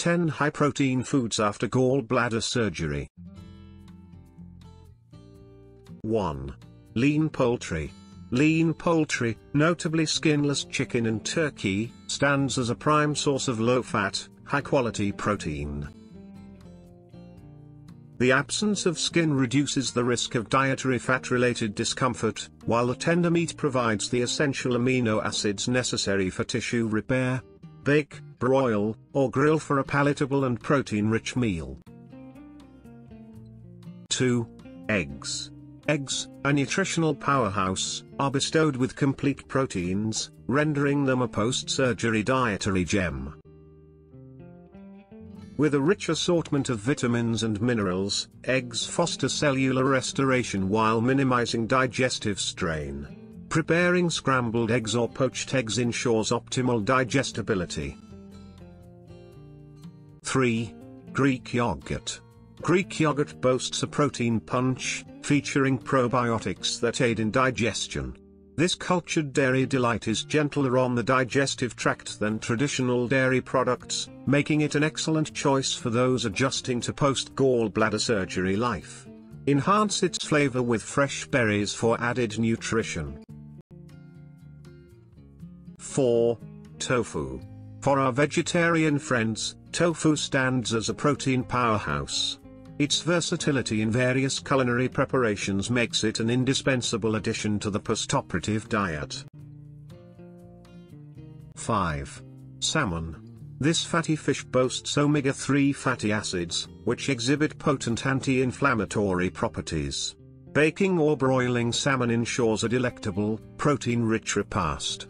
10 High Protein Foods After Gallbladder Surgery 1. Lean poultry. Lean poultry, notably skinless chicken and turkey, stands as a prime source of low-fat, high-quality protein. The absence of skin reduces the risk of dietary fat-related discomfort, while the tender meat provides the essential amino acids necessary for tissue repair. Bake, broil, or grill for a palatable and protein-rich meal. 2. Eggs. Eggs, a nutritional powerhouse, are bestowed with complete proteins, rendering them a post-surgery dietary gem. With a rich assortment of vitamins and minerals, eggs foster cellular restoration while minimizing digestive strain. Preparing scrambled eggs or poached eggs ensures optimal digestibility. 3. Greek yogurt. Greek yogurt boasts a protein punch, featuring probiotics that aid in digestion. This cultured dairy delight is gentler on the digestive tract than traditional dairy products, making it an excellent choice for those adjusting to post-gallbladder surgery life. Enhance its flavor with fresh berries for added nutrition. 4. Tofu. For our vegetarian friends, tofu stands as a protein powerhouse. Its versatility in various culinary preparations makes it an indispensable addition to the postoperative diet. 5. Salmon. This fatty fish boasts omega-3 fatty acids, which exhibit potent anti-inflammatory properties. Baking or broiling salmon ensures a delectable, protein-rich repast.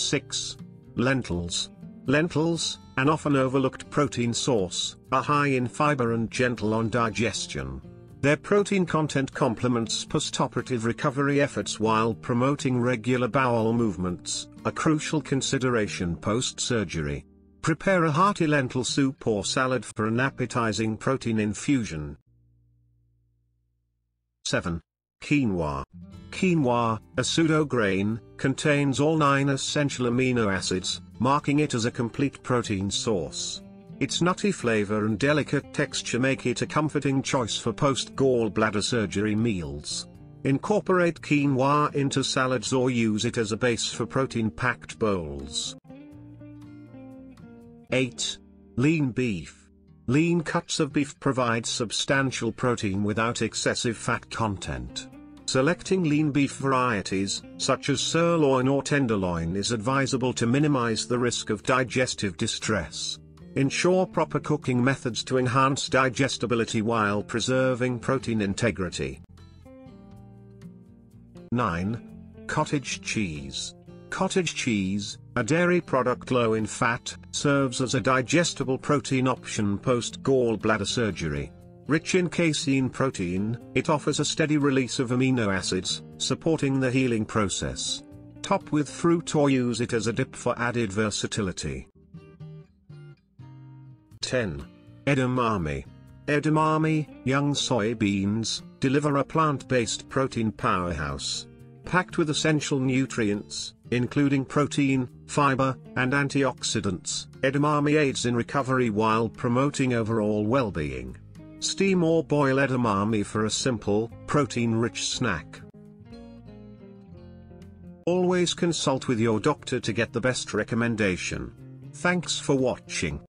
6. Lentils. Lentils, an often overlooked protein source, are high in fiber and gentle on digestion. Their protein content complements postoperative recovery efforts while promoting regular bowel movements, a crucial consideration post-surgery. Prepare a hearty lentil soup or salad for an appetizing protein infusion. 7. Quinoa. Quinoa, a pseudo-grain, contains all nine essential amino acids, marking it as a complete protein source. Its nutty flavor and delicate texture make it a comforting choice for post-gallbladder surgery meals. Incorporate quinoa into salads or use it as a base for protein-packed bowls. 8. Lean beef. Lean cuts of beef provide substantial protein without excessive fat content. Selecting lean beef varieties, such as sirloin or tenderloin is advisable to minimize the risk of digestive distress. Ensure proper cooking methods to enhance digestibility while preserving protein integrity. 9. Cottage cheese. Cottage cheese, a dairy product low in fat, serves as a digestible protein option post-gallbladder surgery. Rich in casein protein, it offers a steady release of amino acids, supporting the healing process. Top with fruit or use it as a dip for added versatility. 10. Edamame. Edamame, young soybeans, deliver a plant-based protein powerhouse. Packed with essential nutrients, including protein, fiber, and antioxidants, edamame aids in recovery while promoting overall well-being. Steam or boil edamame for a simple, protein-rich snack. Always consult with your doctor to get the best recommendation. Thanks for watching.